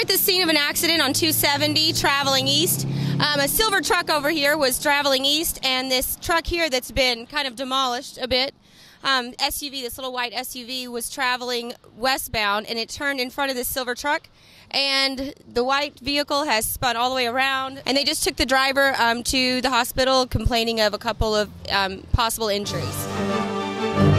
At the scene of an accident on 270 traveling east. Um, a silver truck over here was traveling east, and this truck here that's been kind of demolished a bit. Um, SUV, this little white SUV, was traveling westbound, and it turned in front of this silver truck. And the white vehicle has spun all the way around, and they just took the driver um, to the hospital, complaining of a couple of um, possible injuries.